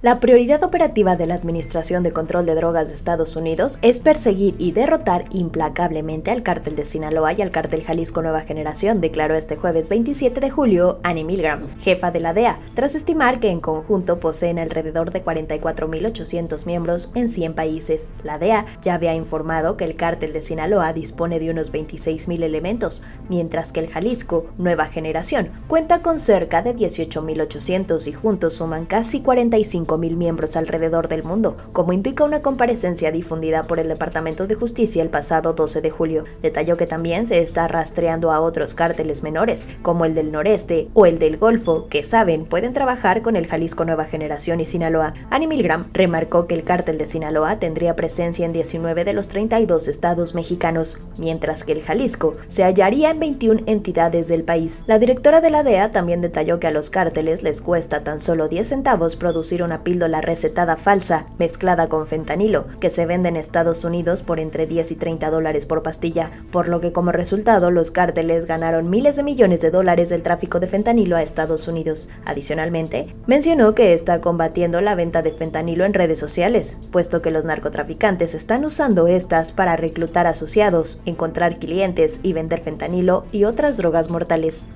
La prioridad operativa de la Administración de Control de Drogas de Estados Unidos es perseguir y derrotar implacablemente al cártel de Sinaloa y al cártel Jalisco Nueva Generación, declaró este jueves 27 de julio Annie Milgram, jefa de la DEA, tras estimar que en conjunto poseen alrededor de 44.800 miembros en 100 países. La DEA ya había informado que el cártel de Sinaloa dispone de unos 26.000 elementos, mientras que el Jalisco Nueva Generación cuenta con cerca de 18.800 y juntos suman casi 45 mil miembros alrededor del mundo, como indica una comparecencia difundida por el Departamento de Justicia el pasado 12 de julio. Detalló que también se está rastreando a otros cárteles menores, como el del noreste o el del Golfo, que saben pueden trabajar con el Jalisco Nueva Generación y Sinaloa. Annie Milgram remarcó que el cártel de Sinaloa tendría presencia en 19 de los 32 estados mexicanos, mientras que el Jalisco se hallaría en 21 entidades del país. La directora de la DEA también detalló que a los cárteles les cuesta tan solo 10 centavos producir una píldora recetada falsa mezclada con fentanilo, que se vende en Estados Unidos por entre 10 y 30 dólares por pastilla, por lo que como resultado los cárteles ganaron miles de millones de dólares del tráfico de fentanilo a Estados Unidos. Adicionalmente, mencionó que está combatiendo la venta de fentanilo en redes sociales, puesto que los narcotraficantes están usando estas para reclutar asociados, encontrar clientes y vender fentanilo y otras drogas mortales.